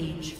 Rampage.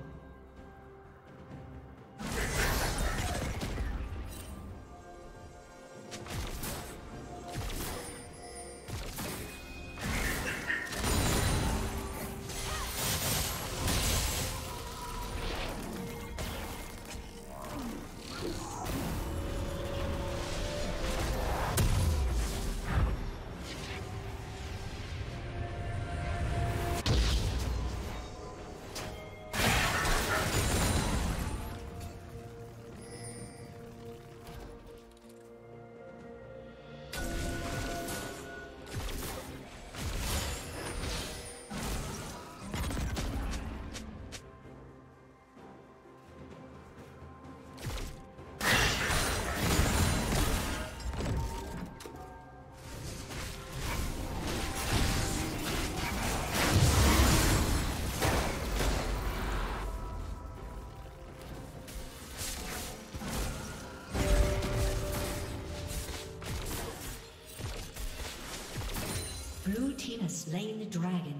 Dragon.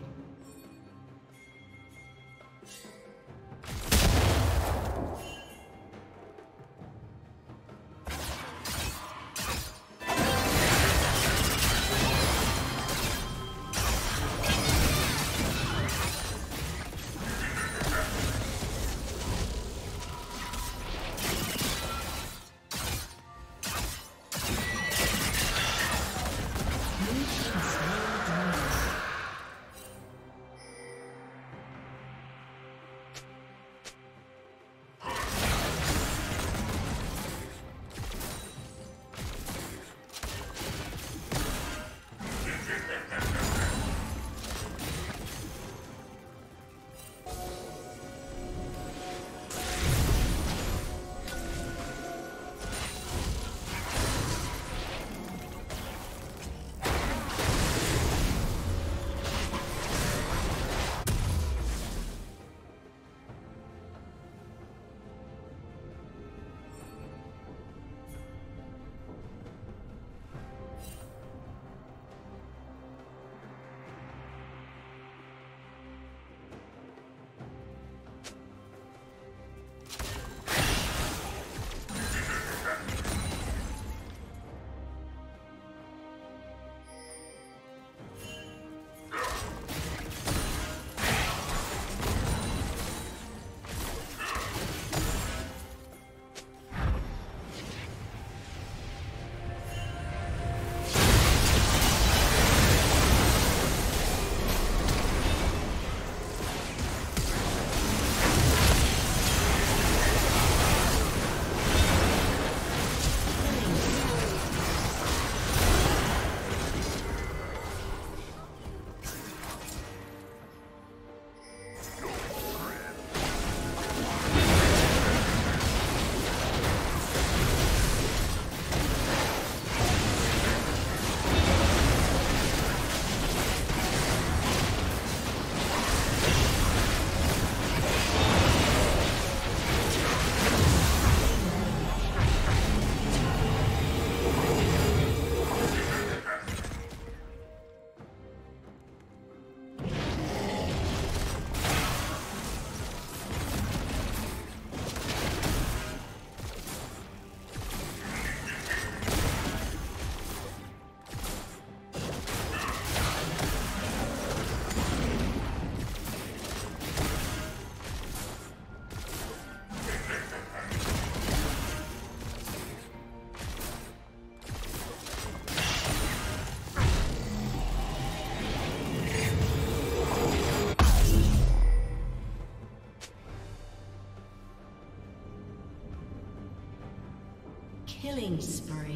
Killing spree.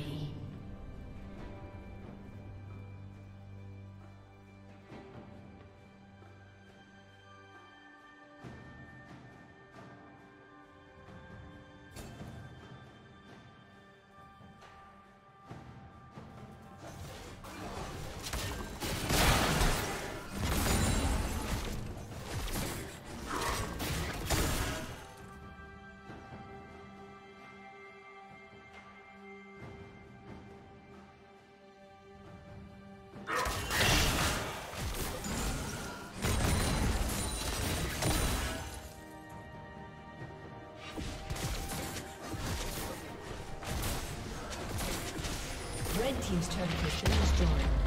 Team's turret has been destroyed.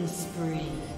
Killing spree.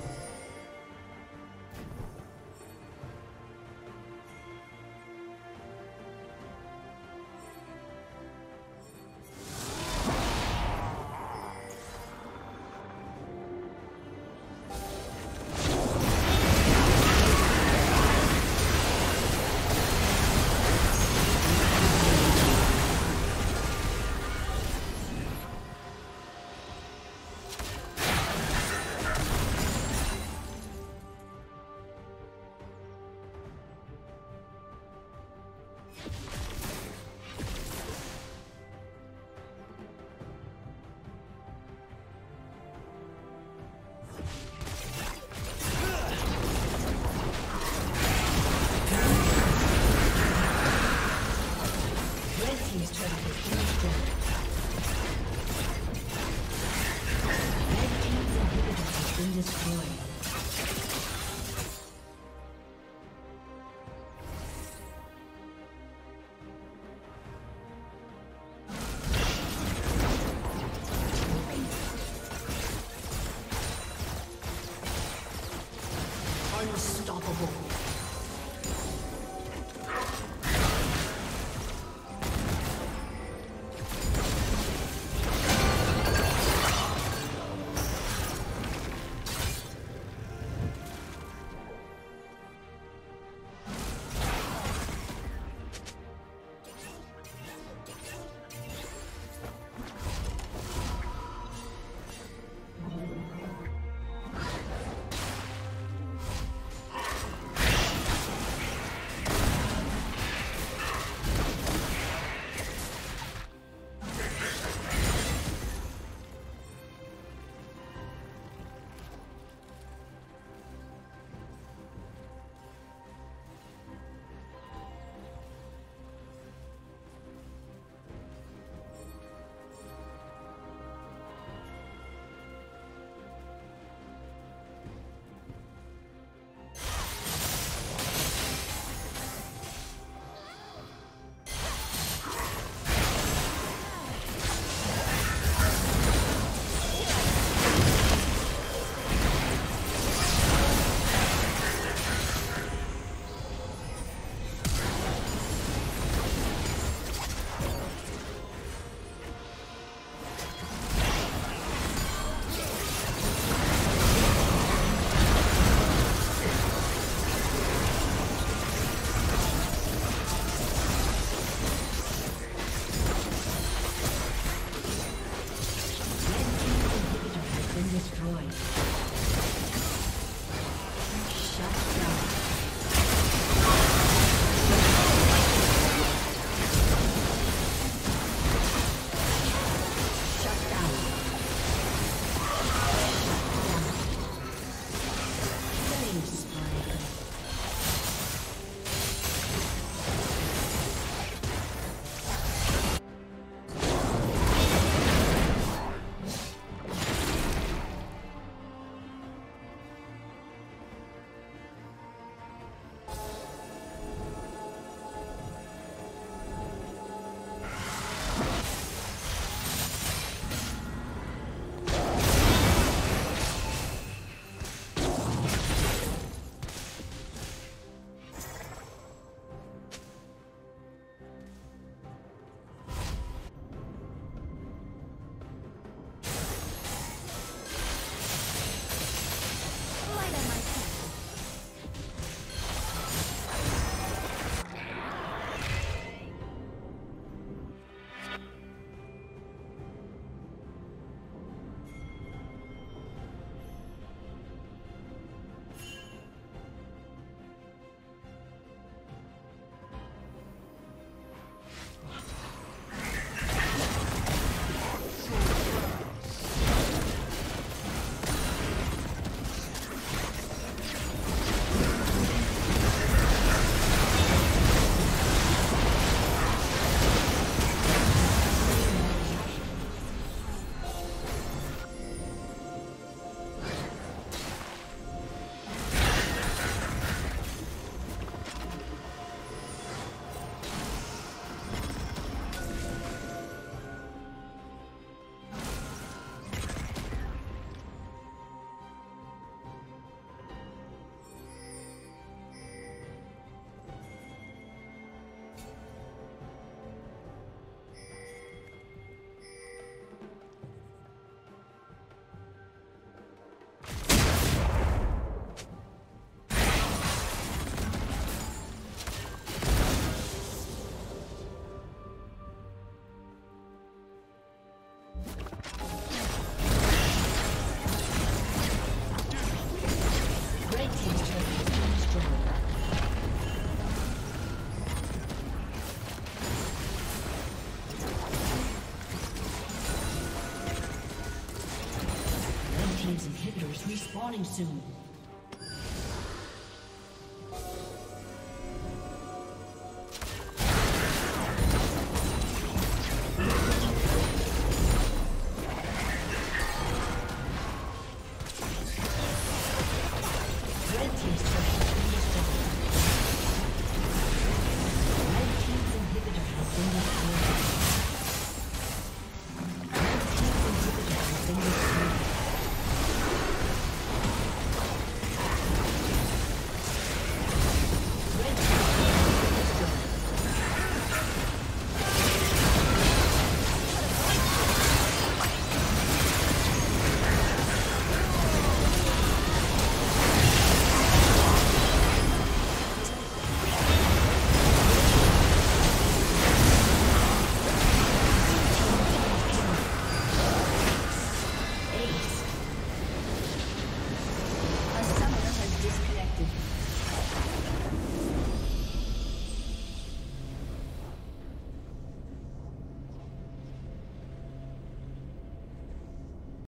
spawning soon. Red Team's turret.